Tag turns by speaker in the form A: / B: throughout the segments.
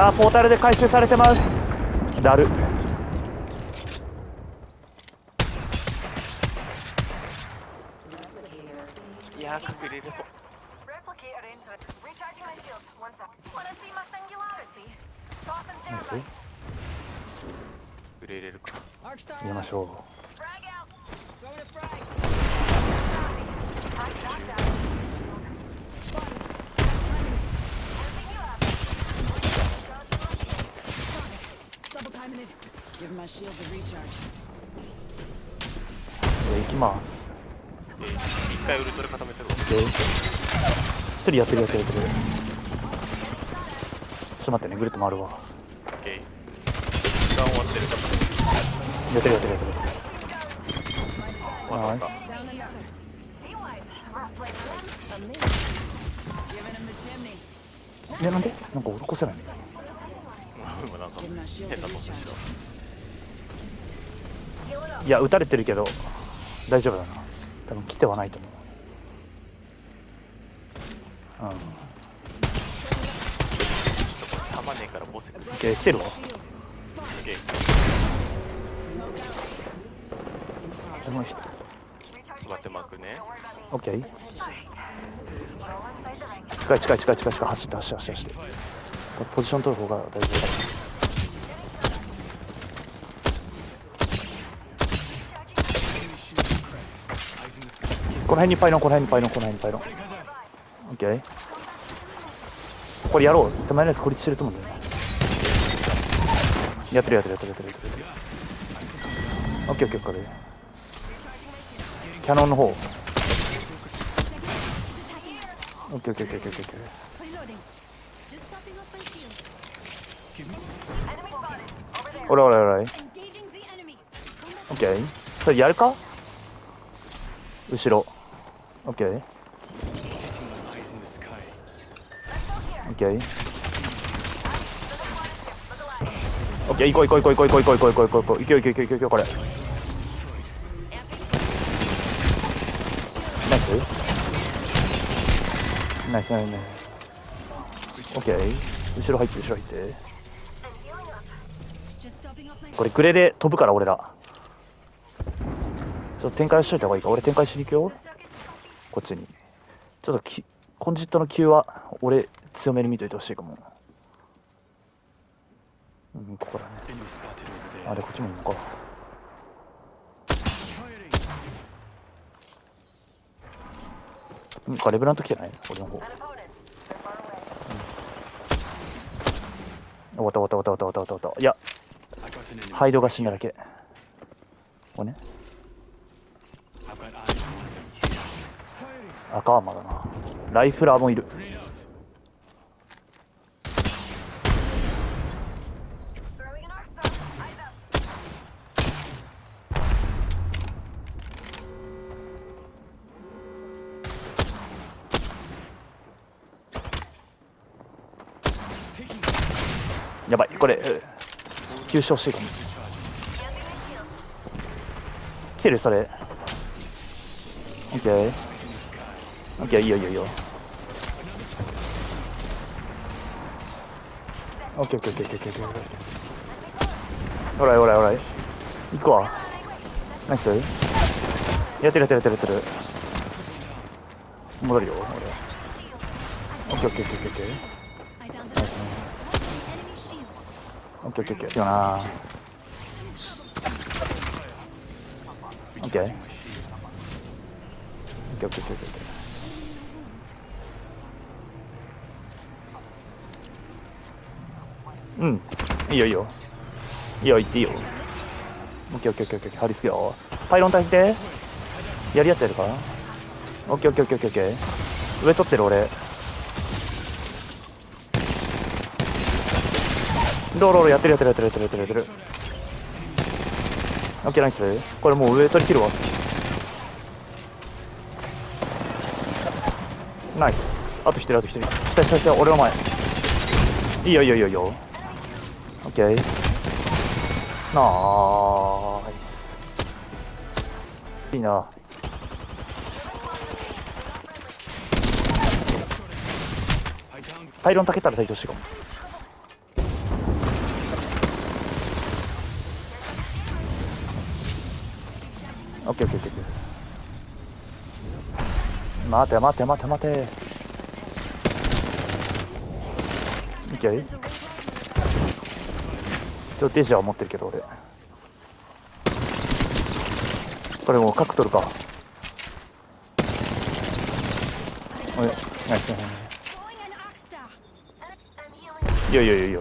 A: あポータルで回収されてます。だる
B: いや隠れれそうれれるか
A: ましょう。行きます
B: えー、一回ウルトラ固めてるわ
A: で一人やってるやってるやってるちょっと待ってねぐるっと回るわ
B: OK 時間終わってるか
A: やってるやってるやってる
B: 終わった
C: Down another.
D: Sea wipe. Rough play for them.
C: Giving him the chimney.
A: いやなんで？なんか起こせないね
B: 今なんか変なことし.
A: いや撃たれてるけど大丈夫だな。多分来てはないと思う。うん。
B: たまねえからボセ
A: OK 来てるわ。
B: OK
A: でも
B: 待ってマークね
D: Roll inside the ring.
A: 近い近い近い近い近い。走って走って走って。走ってポジション取る方が大丈夫辺にパイロンこの辺にパイロンこの辺にパイロン OK これやろう手前のやつ孤立してると思うんだよねやってるやってるやってるやってるやってる OKOK これキャノンの方 OKOKOKOK
C: Reloading. Just topping up my shield.
D: Enemy spotted. Over there.
A: おらおらおら
C: Engaging the enemy.
A: OK それやるか？後ろ OK OK OK 行こう行こう行こう行こう行こう行こう行こう行こう行こう行こう行こう行こう行こう行こう行こうこれナイスナイスナイスナイス OK 後ろ入って後ろ入って
D: And healing up.
C: Just topping up my
A: これグレで飛ぶから俺らちょっと展開しといた方がいいか俺展開しに行くよ
D: The circuit's complete.
A: こっちに。ちょっときコンジットの急は俺強めに見といてほしいかも。うんここだね。あれこっちもいいのか。うんかレブラント来てない？俺の方。
D: An opponent. They're far away.
A: 終わった終わった終わった終わった終わった終わった。いやハイドが死んだだけ。これね。赤アーマーだな。ライフラーもいる。やばいこれ。急所欲しいか来てるそれ。OK OK いいよいいよいいよ OKOKOKOKOK ほらほらほら行くわナイスやってるやってるやってるやってる戻るよ俺 OKOKOKOK
C: I downed the enemy shield.
A: オッケーオッケーオッケー。よな。オッケー。オッケーオッケーオッケーオッケーオッケー。うん。いいよいいよ。いいよ、行っていいよ。オッケーオッケーオッケーオッケー。張り付けよう。パイロン焚いて。やり合ってやるか。オッケーオッケーオッケーオッケー。上取ってる俺。ローローローやってるやってるやってるやってるやってるやってるオッケーナイスこれもう上取り切るわナイスあと一人あと一人下下下俺の前いいよいいよいいよ Okay. Nice. いいな。パイロンたけたら大丈夫しかも。オッケーオッケーオッケー。待て待て待て待て。いけ。一応デジャー持ってるけど俺。これもう角取るか。おいナイスナイスいやいやい
E: やいや。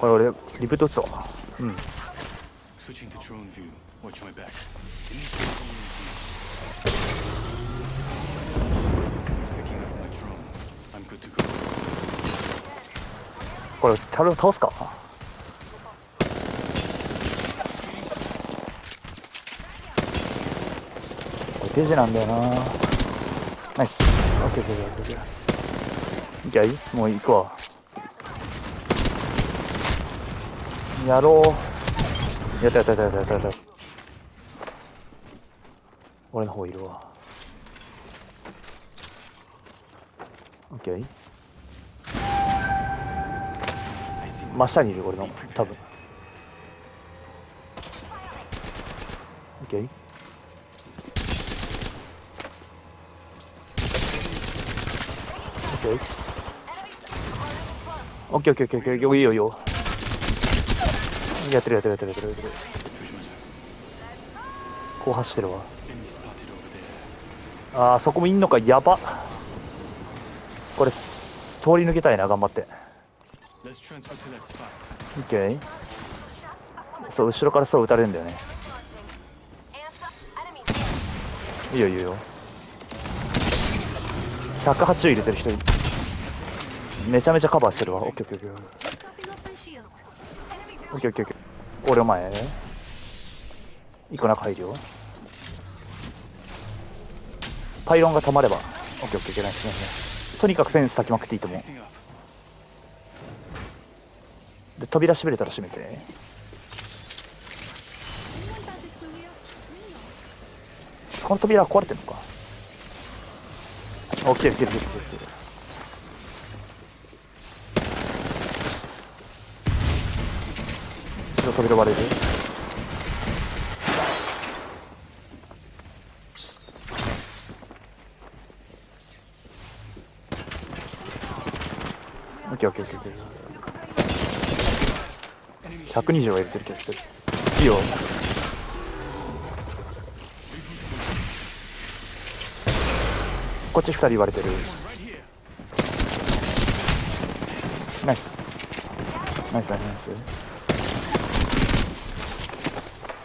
A: これ俺リプトっすわうん。これタル倒すか？これデジなんだよな。ナイス。オッケーオッケーオッケーオッケー。いい？もう行くわ。やろう。やったやったやったやったやったやった。俺の方いるわ。オッケー。真下にいる俺の。多分。OK オッケー。オッケーオッケーオッケーオッケー。いいよいいよ。やってるやってるやってるやってるやってる。こう走ってるわ。あーそこもいんのか？やば。これ通り抜けたいな頑張って。OK そう後ろからそう撃たれるんだよね。いいよいいよ。180入れてる人。めちゃめちゃカバーしてるわ。オッケーオッケーオッケ
C: Topping up my shields.
A: ーオッケー俺お前。一個中入るよ。パイロンが溜まれば。オッケーオッケー。オッケーナイスナイスナイスとにかくフェンス焚きまくっていいと思う。で扉閉めれたら閉めて。この扉は壊れてるのか。オッケーオッケーオッケーオッケーオッケー後ろ扉割れる。120は入れてる気がる。いいよ。こっち2人言われてる。ナイス。ナイスナイス。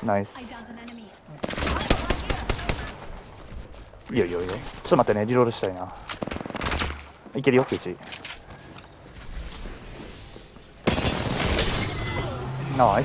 A: ナイス。いいよいいよいいよちょっと待ってねリロールしたいな。いけるよ1 hỏi